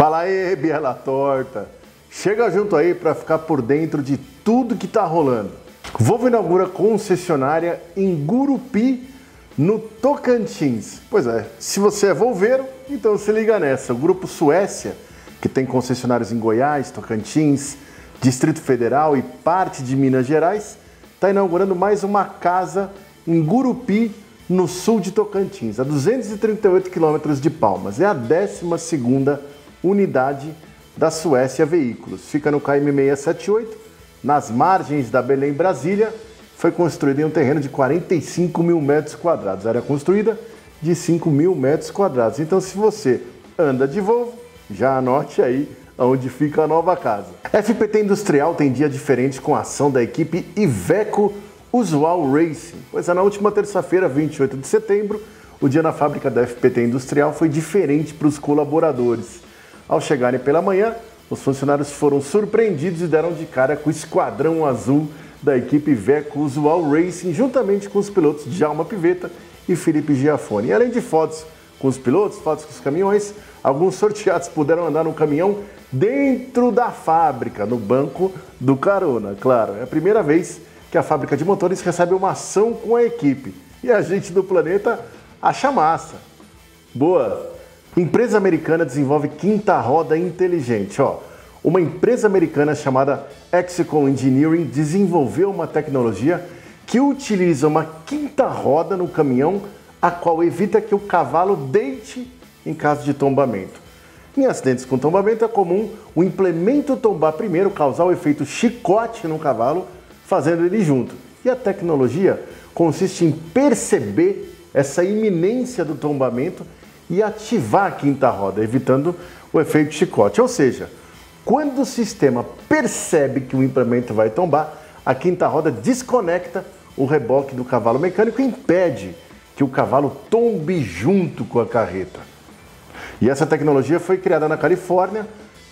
Fala aí, Biela Torta. Chega junto aí para ficar por dentro de tudo que tá rolando. Volvo inaugura concessionária em Gurupi, no Tocantins. Pois é, se você é volveiro, então se liga nessa. O Grupo Suécia, que tem concessionários em Goiás, Tocantins, Distrito Federal e parte de Minas Gerais, está inaugurando mais uma casa em Gurupi, no sul de Tocantins, a 238 quilômetros de Palmas. É a 12 unidade da Suécia Veículos. Fica no KM 678, nas margens da Belém, Brasília. Foi construída em um terreno de 45 mil metros quadrados. Área construída de 5 mil metros quadrados. Então, se você anda de Volvo, já anote aí onde fica a nova casa. FPT Industrial tem dia diferente com a ação da equipe Iveco Usual Racing. Pois é, na última terça-feira, 28 de setembro, o dia na fábrica da FPT Industrial foi diferente para os colaboradores. Ao chegarem pela manhã, os funcionários foram surpreendidos e deram de cara com o esquadrão azul da equipe Veco Usual Racing, juntamente com os pilotos Djalma Piveta e Felipe Giafone. Além de fotos com os pilotos, fotos com os caminhões, alguns sorteados puderam andar no caminhão dentro da fábrica, no banco do carona. Claro, é a primeira vez que a fábrica de motores recebe uma ação com a equipe. E a gente do planeta acha massa. Boa! Empresa americana desenvolve quinta roda inteligente. Ó, uma empresa americana chamada Exicon Engineering desenvolveu uma tecnologia que utiliza uma quinta roda no caminhão, a qual evita que o cavalo deite em caso de tombamento. Em acidentes com tombamento é comum o implemento tombar primeiro, causar o efeito chicote no cavalo fazendo ele junto. E a tecnologia consiste em perceber essa iminência do tombamento e ativar a quinta roda, evitando o efeito chicote. Ou seja, quando o sistema percebe que o implemento vai tombar, a quinta roda desconecta o reboque do cavalo mecânico e impede que o cavalo tombe junto com a carreta. E essa tecnologia foi criada na Califórnia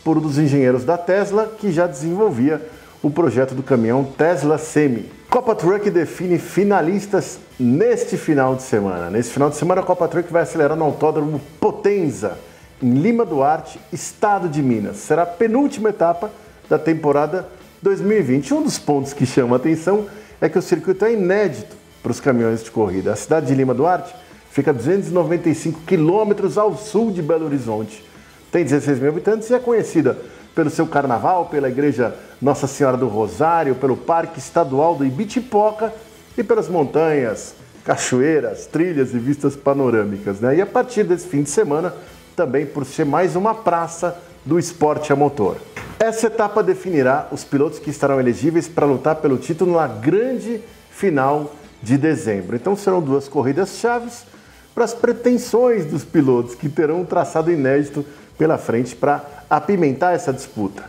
por um dos engenheiros da Tesla que já desenvolvia o projeto do caminhão Tesla Semi. Copa Truck define finalistas neste final de semana. Nesse final de semana, a Copa Truck vai acelerar no Autódromo Potenza, em Lima Duarte, estado de Minas. Será a penúltima etapa da temporada 2020. Um dos pontos que chama a atenção é que o circuito é inédito para os caminhões de corrida. A cidade de Lima Duarte fica a 295 quilômetros ao sul de Belo Horizonte. Tem 16 mil habitantes e é conhecida pelo seu carnaval, pela igreja Nossa Senhora do Rosário, pelo Parque Estadual do Ibitipoca e pelas montanhas, cachoeiras, trilhas e vistas panorâmicas. Né? E a partir desse fim de semana, também por ser mais uma praça do esporte a motor. Essa etapa definirá os pilotos que estarão elegíveis para lutar pelo título na grande final de dezembro. Então serão duas corridas chaves para as pretensões dos pilotos que terão um traçado inédito pela frente para apimentar essa disputa.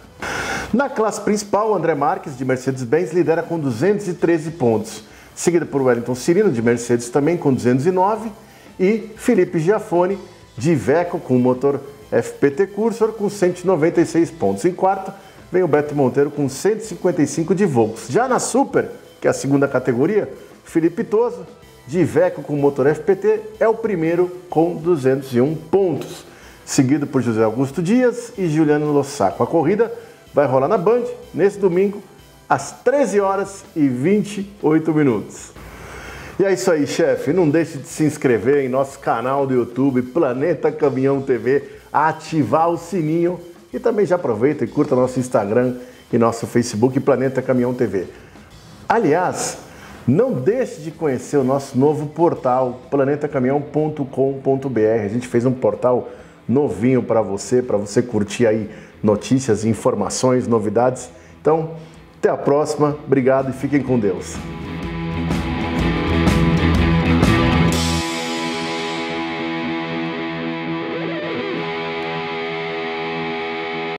Na classe principal, André Marques, de Mercedes-Benz, lidera com 213 pontos, seguido por Wellington Cirino, de Mercedes, também com 209, e Felipe Giafone, de Iveco, com motor FPT Cursor, com 196 pontos. Em quarto, vem o Beto Monteiro com 155 de Volks. Já na Super, que é a segunda categoria, Felipe Toso, de Iveco com motor FPT, é o primeiro com 201 pontos seguido por José Augusto Dias e Juliano Lossaco. A corrida vai rolar na Band nesse domingo às 13 horas e 28 minutos. E é isso aí, chefe. Não deixe de se inscrever em nosso canal do YouTube Planeta Caminhão TV, ativar o sininho e também já aproveita e curta nosso Instagram e nosso Facebook Planeta Caminhão TV. Aliás, não deixe de conhecer o nosso novo portal planetacaminhão.com.br. A gente fez um portal novinho para você, para você curtir aí notícias, informações, novidades. Então, até a próxima. Obrigado e fiquem com Deus.